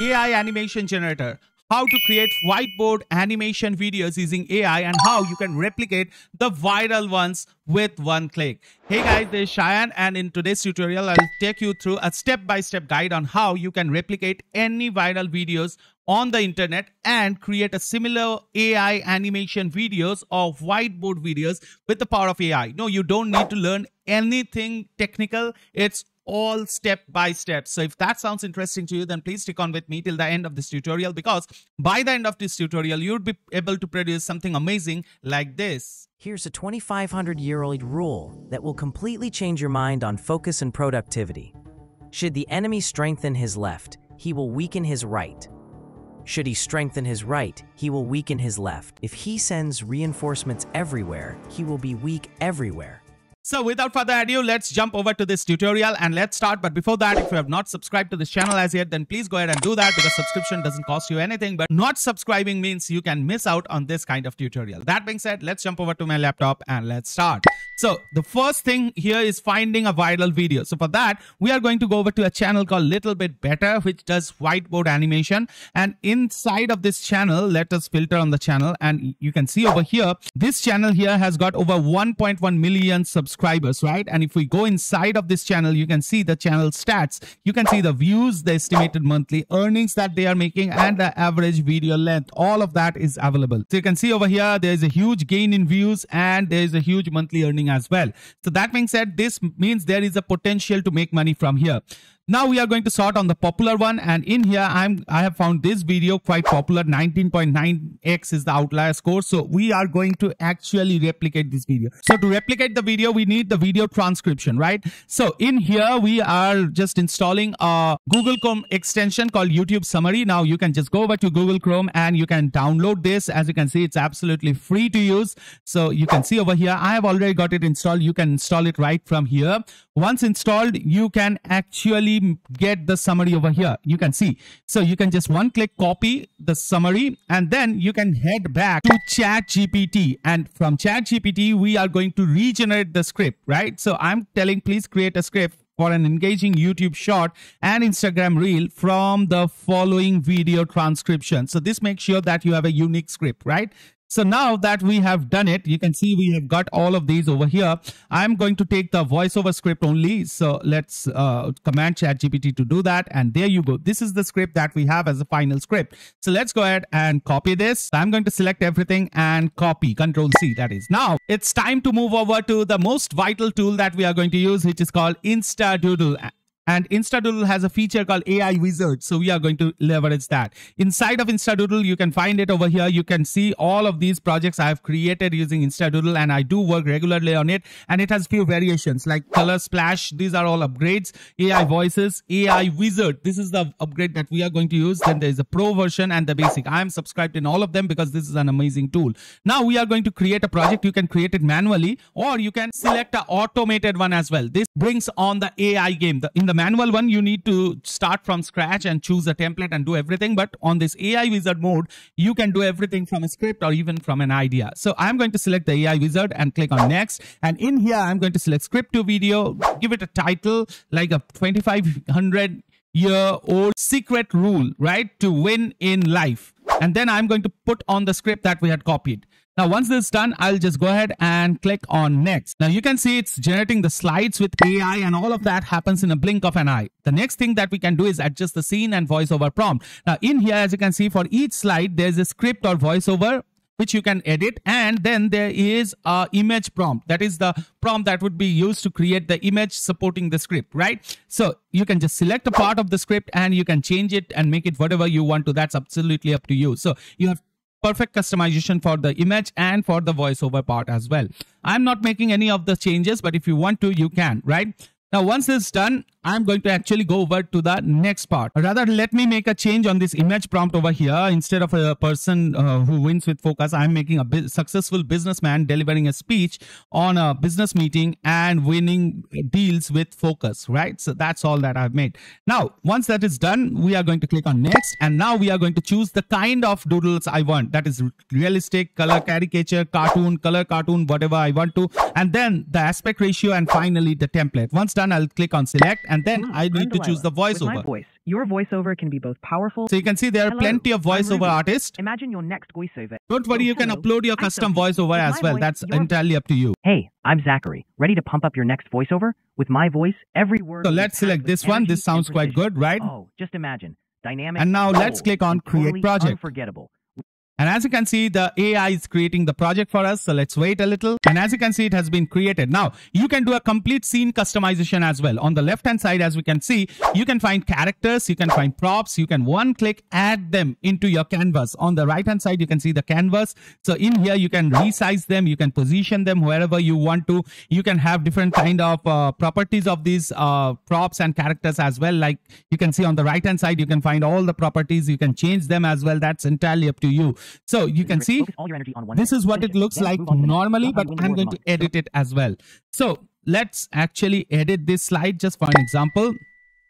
AI animation generator. How to create whiteboard animation videos using AI and how you can replicate the viral ones with one click. Hey guys, this is Sayan and in today's tutorial, I'll take you through a step-by-step -step guide on how you can replicate any viral videos on the internet and create a similar AI animation videos or whiteboard videos with the power of AI. No, you don't need to learn anything technical. It's all step by step. So if that sounds interesting to you, then please stick on with me till the end of this tutorial because by the end of this tutorial, you'll be able to produce something amazing like this. Here's a 2,500 year old rule that will completely change your mind on focus and productivity. Should the enemy strengthen his left, he will weaken his right. Should he strengthen his right, he will weaken his left. If he sends reinforcements everywhere, he will be weak everywhere. So without further ado, let's jump over to this tutorial and let's start. But before that, if you have not subscribed to this channel as yet, then please go ahead and do that because subscription doesn't cost you anything. But not subscribing means you can miss out on this kind of tutorial. That being said, let's jump over to my laptop and let's start. So the first thing here is finding a viral video. So for that, we are going to go over to a channel called Little Bit Better, which does whiteboard animation. And inside of this channel, let us filter on the channel. And you can see over here, this channel here has got over 1.1 million subscribers, right? And if we go inside of this channel, you can see the channel stats. You can see the views, the estimated monthly earnings that they are making, and the average video length. All of that is available. So you can see over here, there is a huge gain in views and there is a huge monthly earning as well. So that being said, this means there is a potential to make money from here. Now we are going to sort on the popular one and in here I'm I have found this video quite popular 19.9x is the outlier score so we are going to actually replicate this video. So to replicate the video we need the video transcription right. So in here we are just installing a Google Chrome extension called YouTube summary. Now you can just go over to Google Chrome and you can download this as you can see it's absolutely free to use. So you can see over here I have already got it installed you can install it right from here. Once installed you can actually get the summary over here. You can see. So you can just one click copy the summary and then you can head back to ChatGPT and from ChatGPT we are going to regenerate the script, right? So I'm telling please create a script for an engaging YouTube short and Instagram reel from the following video transcription. So this makes sure that you have a unique script, right? So now that we have done it, you can see we have got all of these over here. I'm going to take the voiceover script only. So let's uh, command ChatGPT to do that. And there you go. This is the script that we have as a final script. So let's go ahead and copy this. I'm going to select everything and copy control C that is. Now it's time to move over to the most vital tool that we are going to use, which is called Instadoodle. And Instadoodle has a feature called AI Wizard. So we are going to leverage that. Inside of Instadoodle, you can find it over here. You can see all of these projects I have created using Instadoodle and I do work regularly on it. And it has a few variations like color splash. These are all upgrades. AI voices, AI Wizard. This is the upgrade that we are going to use. Then there is a pro version and the basic. I am subscribed in all of them because this is an amazing tool. Now we are going to create a project. You can create it manually or you can select an automated one as well. This brings on the AI game. The, in the manual one, you need to start from scratch and choose a template and do everything. But on this AI wizard mode, you can do everything from a script or even from an idea. So I'm going to select the AI wizard and click on next. And in here, I'm going to select script to video, give it a title like a 2500 year old secret rule, right? To win in life. And then I'm going to put on the script that we had copied. Now, once this is done, I'll just go ahead and click on next. Now, you can see it's generating the slides with AI and all of that happens in a blink of an eye. The next thing that we can do is adjust the scene and voiceover prompt. Now, in here, as you can see, for each slide, there's a script or voiceover which you can edit and then there is a image prompt that is the prompt that would be used to create the image supporting the script right so you can just select a part of the script and you can change it and make it whatever you want to that's absolutely up to you so you have perfect customization for the image and for the voiceover part as well. I'm not making any of the changes, but if you want to, you can, right? Now, once this is done, I'm going to actually go over to the next part. Rather, let me make a change on this image prompt over here. Instead of a person uh, who wins with focus, I'm making a successful businessman delivering a speech on a business meeting and winning deals with focus, right? So that's all that I've made. Now, once that is done, we are going to click on next. And now we are going to choose the kind of doodles I want. That is realistic, color caricature, cartoon, color cartoon, whatever I want to. And then the aspect ratio and finally the template. Once done, I'll click on select and then Hmm, I need to choose the Delilah. With my voiceover. voice, your voiceover can be both powerful. So you can see there are Hello, plenty of voiceover artists. Imagine your next voiceover. Don't worry, Oh, you can upload your custom voiceover as well. voice, That's entirely up to you. Hey, I'm Zachary, ready to pump up your next voiceover with my voice. Every word. So let's select this one. This sounds quite good, right? Oh, just imagine. Dynamic. And now let's click on create project. Unforgettable. And as you can see, the AI is creating the project for us. So let's wait a little. And as you can see, it has been created. Now you can do a complete scene customization as well. On the left hand side, as we can see, you can find characters, you can find props, you can one click add them into your canvas. On the right hand side, you can see the canvas. So in here, you can resize them, you can position them wherever you want to. You can have different kind of uh, properties of these uh, props and characters as well. Like you can see on the right hand side, you can find all the properties. You can change them as well. That's entirely up to you. So you can see Focus all your energy on one this is what it looks like move on to the next. normally, but you win the I'm going to edit it as well. So let's actually edit this slide just for an example.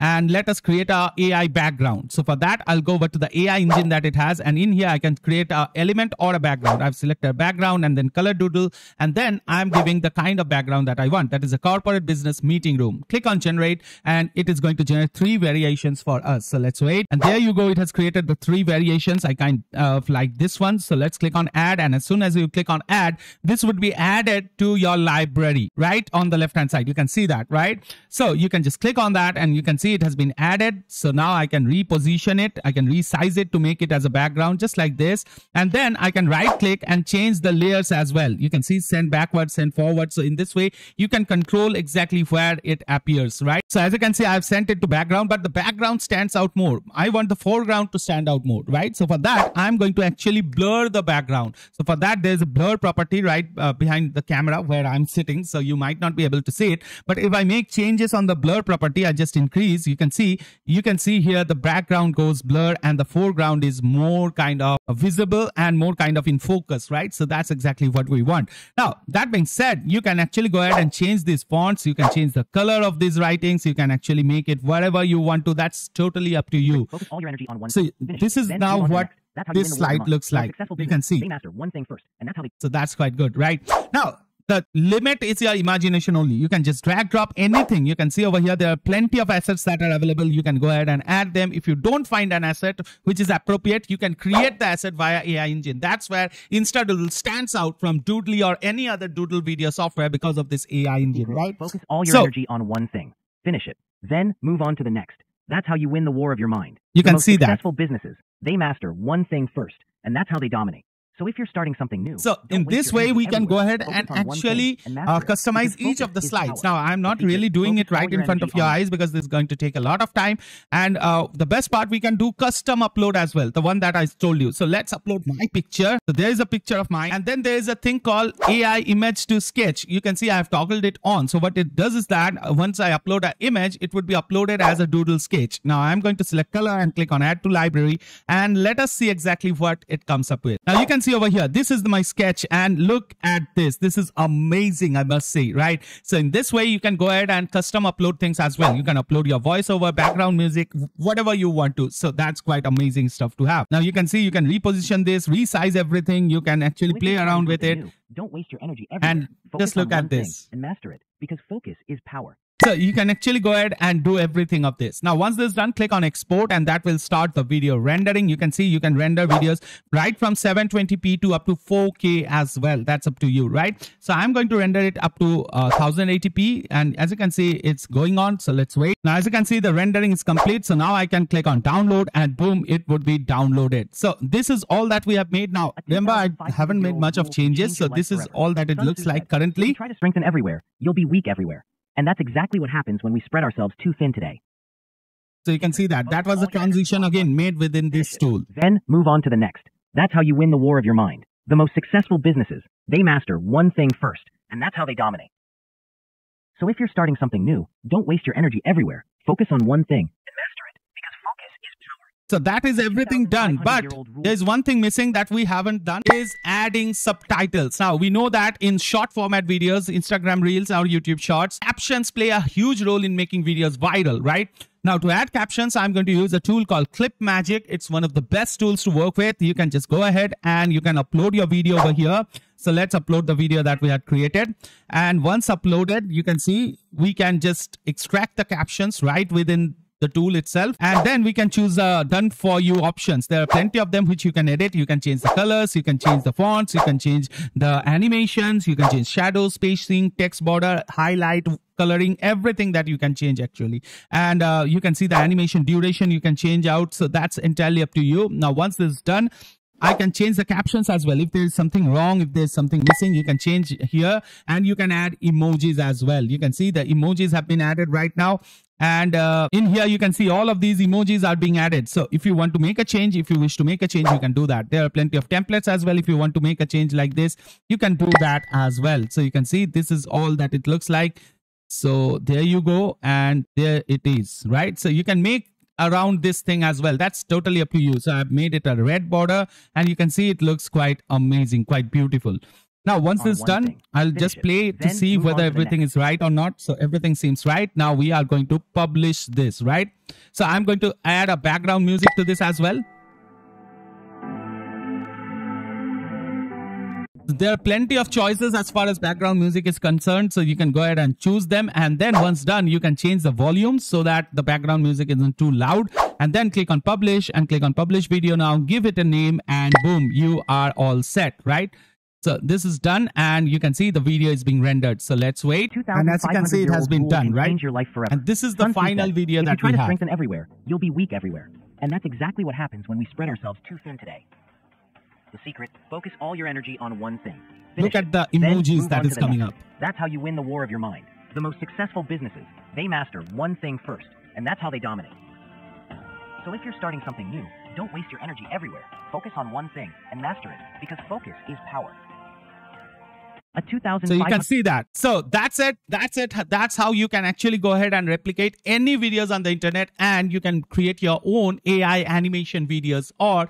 And let us create our AI background. So for that, I'll go over to the AI engine that it has. And in here, I can create a element or a background. I've selected a background and then color doodle. And then I'm giving the kind of background that I want. That is a corporate business meeting room. Click on generate and it is going to generate three variations for us. So let's wait. And there you go. It has created the three variations. I kind of like this one. So let's click on add. And as soon as you click on add, this would be added to your library, right? On the left hand side. You can see that, right? So you can just click on that and you can see it has been added. So now I can reposition it. I can resize it to make it as a background, just like this. And then I can right click and change the layers as well. You can see send backwards, send forward. So in this way, you can control exactly where it appears, right? So as you can see, I've sent it to background, but the background stands out more. I want the foreground to stand out more, right? So for that, I'm going to actually blur the background. So for that, there's a blur property right uh, behind the camera where I'm sitting. So you might not be able to see it. But if I make changes on the blur property, I just increase, you can see, you can see here the background goes blur and the foreground is more kind of visible and more kind of in focus, right? So that's exactly what we want. Now, that being said, you can actually go ahead and change these fonts. You can change the color of these writings. You can actually make it whatever you want to. That's totally up to you. Focus all your energy on one So. Finish this is now move on to the what next. That's how you this win the war of the slide looks like. You can see. Master one thing first, and that's how So that's quite good, right? Now, the limit is your imagination only. You can just drag drop anything. You can see over here, there are plenty of assets that are available. You can go ahead and add them. If you don't find an asset which is appropriate, you can create the asset via AI engine. That's where InstaDoodle stands out from Doodly or any other Doodle video software because of this AI engine, right? Focus all your So- energy on one thing. Finish it. Then move on to the next. That's how you win the war of your mind. You The can see that. Successful businesses, they master one thing first, and that's how they dominate. So if you're starting something new, So in this way, we can go ahead and actually and uh, customize each of the slides. power. Now, I'm not really doing it right in front of your eyes because this is going to take a lot of time. And uh, the best part, we can do custom upload as well. The one that I told you. So let's upload my picture. So there is a picture of mine. And then there is a thing called AI image to sketch. You can see I have toggled it on. So what it does is that uh, once I upload an image, it would be uploaded as a doodle sketch. Now I'm going to select color and click on add to library. And let us see exactly what it comes up with. Now you can see over here, this is my sketch and look at this. This is amazing, I must say, right? So in this way, you can go ahead and custom upload things as well. You can upload your voiceover, background music, whatever you want to. So that's quite amazing stuff to have. Now you can see you can reposition this, resize everything. You can actually play around with it. new, don't waste your energy everywhere. And Focus just look at this. and master it because focus is power. So you can actually go ahead and do everything of this. Now, once this is done, click on export and that will start the video rendering. You can see you can render videos right from 720p to up to 4K as well. That's up to you, right? So I'm going to render it up to uh, 1080p. And as you can see, it's going on. So let's wait. Now, as you can see, the rendering is complete. So now I can click on download and boom, it would be downloaded. So this is all that we have made now. Remember, I haven't made much of changes. So this is all that it looks like said, If you currently. try to strengthen everywhere, you'll be weak everywhere. And that's exactly what happens when we spread ourselves too thin today. So you can see that that was a transition again made within this tool. Then move on to the next. That's how you win the war of your mind. The most successful businesses, they master one thing first, and that's how they dominate. So if you're starting something new, don't waste your energy everywhere. Focus on one thing and master it because focus is power. So that is everything done. But there's one thing missing that we haven't done is adding subtitles. Now we know that in short format videos, Instagram Reels or YouTube Shorts, captions play a huge role in making videos viral, right? Now to add captions, I'm going to use a tool called Clip Magic. It's one of the best tools to work with. You can just go ahead and you can upload your video over here. So let's upload the video that we had created. And once uploaded, you can see we can just extract the captions right within the tool itself. And then we can choose uh, done for you options. There are plenty of them which you can edit. You can change the colors you can change the fonts you can change the animations you can change shadow spacing text border highlight coloring everything that you can change actually. And uh, you can see the animation duration. You can change out. So that's entirely up to you. Now once this is done I can change the captions as well. If there is something wrong, if there's something missing, you can change here. And you can add emojis as well. You can see the emojis have been added right now. And uh, in here, you can see all of these emojis are being added. So if you want to make a change, if you wish to make a change, you can do that. There are plenty of templates as well. If you want to make a change like this, you can do that as well. So you can see this is all that it looks like. So there you go. And there it is, right? So you can make around this thing as well. That's totally up to you. So I've made it a red border and you can see it looks quite amazing, quite beautiful. Now, once this is done, thing. I'll Finish just play it. to see whether everything is right or not. So everything seems right. Now we are going to publish this, right? So I'm going to add a background music to this as well. There are plenty of choices as far as background music is concerned. So you can go ahead and choose them. And then once done, you can change the volume so that the background music isn't too loud. And then click on publish and click on publish video now. Give it a name and boom, you are all set, right? So this is done and you can see the video is being rendered. So let's wait. And as you can see, it has been done, right? Change your life forever. And this is the final video if that you try to strengthen everywhere, you'll be weak everywhere. And that's exactly what happens when we spread ourselves too thin today. The secret, focus all your energy on one thing. Finish Look at the emojis that is coming next. up. That's how you win the war of your mind. The most successful businesses, they master one thing first, and that's how they dominate. So if you're starting something new, don't waste your energy everywhere. Focus on one thing and master it, because focus is power. A 2000 so you can see that so that's it that's it that's how you can actually go ahead and replicate any videos on the internet and you can create your own ai animation videos or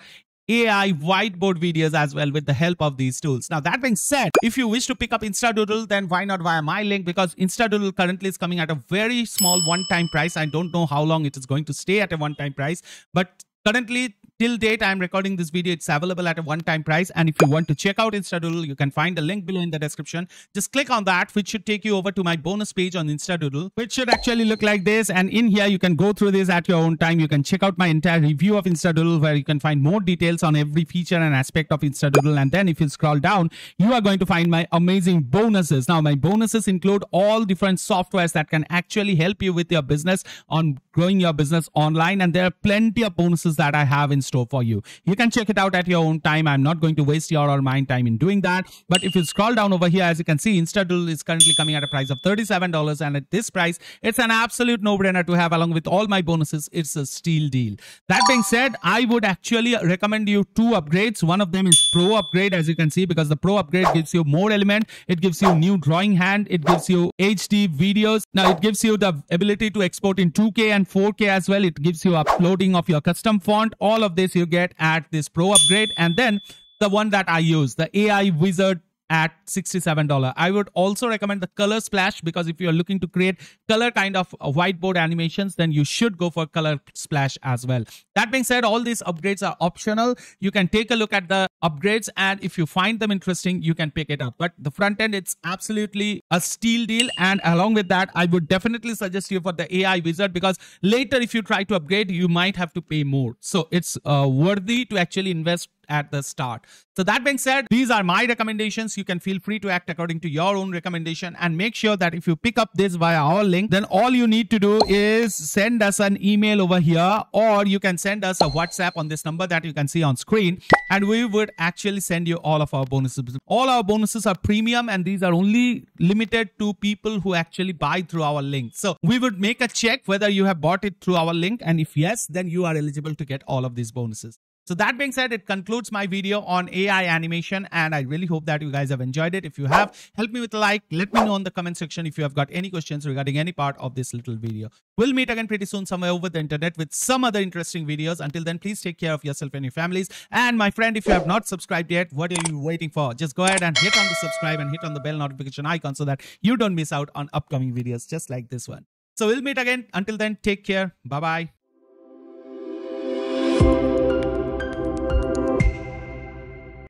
AI whiteboard videos as well with the help of these tools. Now, that being said, if you wish to pick up Instadoodle, then why not via my link? Because Instadoodle currently is coming at a very small one-time price. I don't know how long it is going to stay at a one-time price, but currently till date i'm recording this video. It's available at a one-time price. And if you want to check out instadoodle you can find the link below in the description. Just click on that which should take you over to my bonus page on instadoodle which should actually look like this. And in here you can go through this at your own time. You can check out my entire review of instadoodle where you can find more details on every feature and aspect of instadoodle and then if you scroll down you are going to find my amazing bonuses. Now my bonuses include all different softwares that can actually help you with your business on growing your business online. And there are plenty of bonuses that i have in store for you. You can check it out at your own time. I'm not going to waste your or mine time in doing that. But if you scroll down over here, as you can see, Instadoodle is currently coming at a price of $37. And at this price, it's an absolute no-brainer to have along with all my bonuses. It's a steal deal. That being said, I would actually recommend you two upgrades. One of them is Pro upgrade, as you can see, because the Pro upgrade gives you more element. It gives you new drawing hand. It gives you HD videos. Now, it gives you the ability to export in 2K and 4K as well. It gives you uploading of your custom font. All this you get at this pro upgrade and then the one that I use, the AI Wizard at $67. I would also recommend the color splash because if you're looking to create color kind of whiteboard animations, then you should go for color splash as well. That being said, all these upgrades are optional. You can take a look at the upgrades and if you find them interesting, you can pick it up. But the front end, it's absolutely a steal deal. And along with that, I would definitely suggest you for the AI wizard because later if you try to upgrade, you might have to pay more. So it's uh, worthy to actually invest at the start. So that being said, these are my recommendations. You can feel free to act according to your own recommendation and make sure that if you pick up this via our link, then all you need to do is send us an email over here or you can send us a WhatsApp on this number that you can see on screen and we would actually send you all of our bonuses. All our bonuses are premium and these are only limited to people who actually buy through our link. So we would make a check whether you have bought it through our link and if yes, then you are eligible to get all of these bonuses. So that being said, it concludes my video on AI animation and I really hope that you guys have enjoyed it. If you have, help me with a like. Let me know in the comment section if you have got any questions regarding any part of this little video. We'll meet again pretty soon somewhere over the internet with some other interesting videos. Until then, please take care of yourself and your families. And my friend, if you have not subscribed yet, what are you waiting for? Just go ahead and hit on the subscribe and hit on the bell notification icon so that you don't miss out on upcoming videos just like this one. So we'll meet again. Until then, take care. Bye-bye.